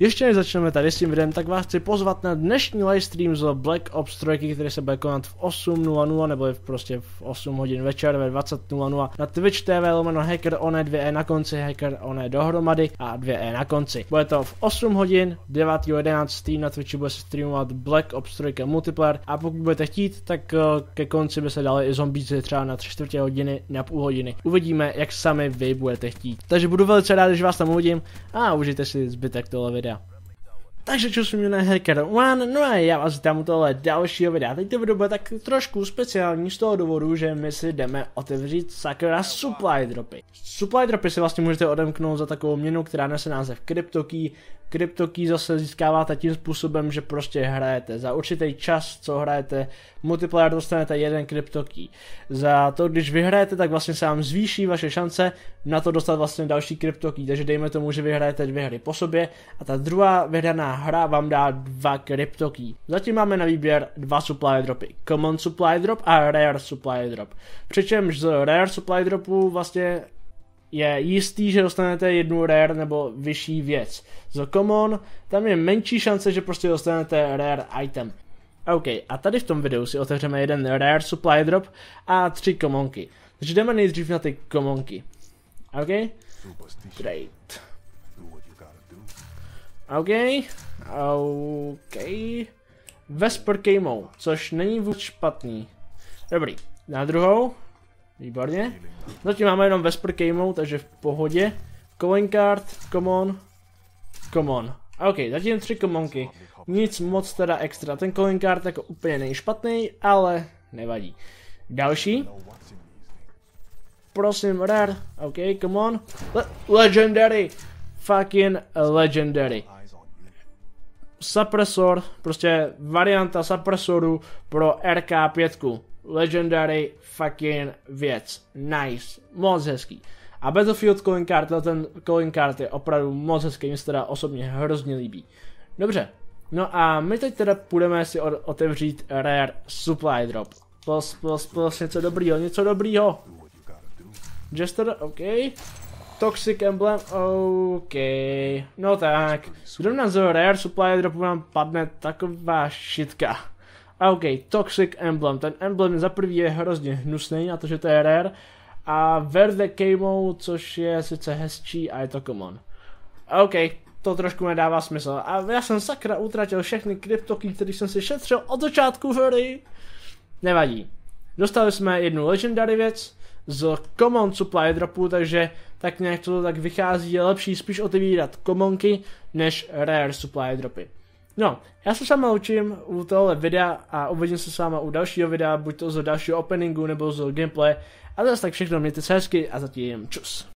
Ještě než začneme tady s tím videem, tak vás chci pozvat na dnešní livestream z Black Ops 3, který se bude konat v 8.00 nebo je prostě v 8 hodin večer ve 20.00 na Twitch TV lomeno Hacker One 2E na konci, Hacker One dohromady a 2E na konci. Bude to v 8 hodin 9.11. na Twitchi bude se streamovat Black Ops 3 multiplayer a pokud budete chtít, tak eh, ke konci by se dali i zombíci třeba na 3 čtvrtě hodiny, na půl hodiny. Uvidíme, jak sami vy budete chtít. Takže budu velice rád, že vás tam uvidím a užijte si zbytek tohle videa. Takže jsem na Hacker One, no a já vás vítám u tohle dalšího videa. Teď to video bude tak trošku speciální z toho důvodu, že my si jdeme otevřít sakra supply dropy. Supply dropy si vlastně můžete odemknout za takovou měnu, která nese název CryptoKey. CryptoKey zase získáváte tím způsobem, že prostě hrajete za určitý čas, co hrajete multiplayer, dostanete jeden CryptoKey. Za to, když vyhrajete, tak vlastně se vám zvýší vaše šance na to dostat vlastně další CryptoKey. Takže dejme tomu, že vyhrajete dvě hry po sobě a ta druhá vyhraná hra vám dá dva CryptoKey. Zatím máme na výběr dva supply dropy. Common supply drop a rare supply drop. Přičemž z rare supply dropu vlastně je jistý, že dostanete jednu rare nebo vyšší věc. Z common tam je menší šance, že prostě dostanete rare item. OK, a tady v tom videu si otevřeme jeden rare supply drop a tři commonky. Takže jdeme nejdřív na ty commonky. OK? Great. OK, OK. Vesper Camo, což není vůbec špatný. Dobrý, na druhou. Výborně. Zatím máme jenom Vesper Camo, takže v pohodě. Coin card, come on. Come on. OK, zatím tři commonky. Nic moc teda extra. Ten coin card jako úplně není špatný, ale nevadí. Další. Prosím, rare. OK, come on. Le legendary. Fucking legendary. Suppressor, prostě varianta suppressoru pro RK5. Legendary fucking věc. Nice. Moc hezký. A Battlefield calling card, ten calling card je opravdu moc hezký, mi se teda osobně hrozně líbí. Dobře, no a my teď teda půjdeme si otevřít Rare Supply Drop. Plus, plus, plus, něco dobrýho, něco dobrýho. Jester, OK. Toxic Emblem, OK. No tak, zrovna z Rare Supply Dropu nám padne taková šitka. OK, Toxic Emblem, ten emblem za prvý je hrozně hnusný na to, že to je rare. A Verde Camo, což je sice hezčí a je to common. OK, to trošku nedává smysl. A já jsem sakra utratil všechny kryptoky, které jsem si šetřil od začátku hry. Nevadí. Dostali jsme jednu legendary věc z common supply dropu, takže tak nějak to tak vychází, je lepší spíš otevírat commonky než rare supply dropy. No, já se s váma učím u tohle videa a uvidím se s váma u dalšího videa, buď to z dalšího openingu nebo z gameplay. A zase tak všechno, mějte se hezky a zatím čus.